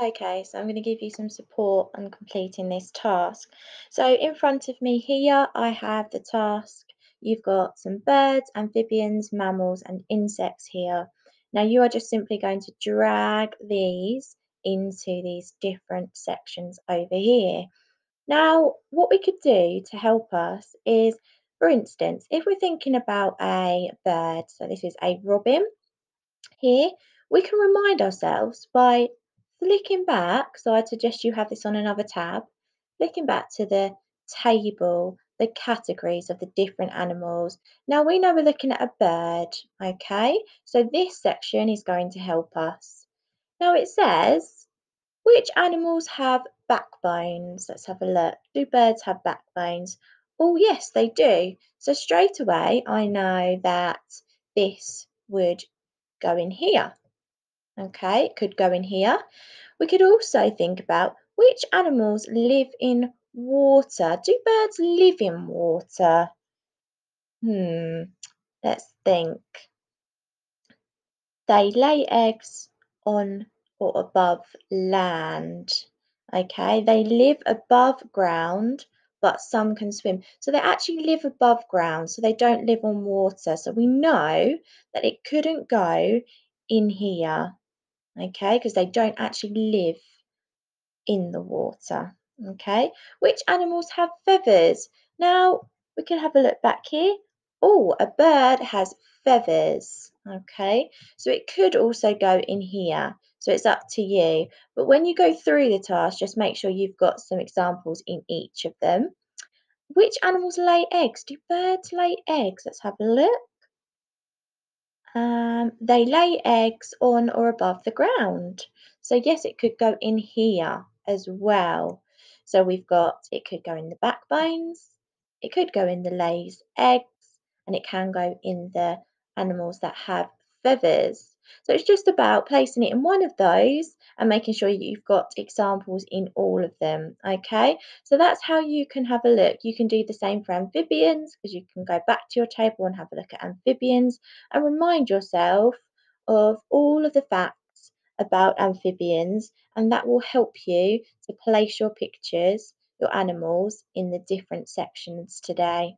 Okay, so I'm going to give you some support on completing this task. So in front of me here, I have the task. You've got some birds, amphibians, mammals, and insects here. Now you are just simply going to drag these into these different sections over here. Now, what we could do to help us is, for instance, if we're thinking about a bird, so this is a robin here, we can remind ourselves by flicking back. So I'd suggest you have this on another tab, flicking back to the table, the categories of the different animals. Now we know we're looking at a bird, okay? So this section is going to help us. Now it says, which animals have backbones? Let's have a look. Do birds have backbones? Oh, yes, they do. So straight away, I know that this would go in here. Okay, it could go in here. We could also think about which animals live in water. Do birds live in water? Hmm, let's think. They lay eggs on or above land. Okay, they live above ground, but some can swim. So they actually live above ground, so they don't live on water. So we know that it couldn't go in here, okay, because they don't actually live in the water. Okay, which animals have feathers? Now we can have a look back here. Oh, a bird has feathers. Okay, so it could also go in here. So it's up to you. But when you go through the task, just make sure you've got some examples in each of them. Which animals lay eggs? Do birds lay eggs? Let's have a look. Um, they lay eggs on or above the ground. So yes, it could go in here as well. So we've got, it could go in the backbones, it could go in the lays eggs, and it can go in the animals that have feathers. So it's just about placing it in one of those and making sure you've got examples in all of them. Okay, so that's how you can have a look. You can do the same for amphibians because you can go back to your table and have a look at amphibians and remind yourself of all of the facts about amphibians, and that will help you to place your pictures, your animals, in the different sections today.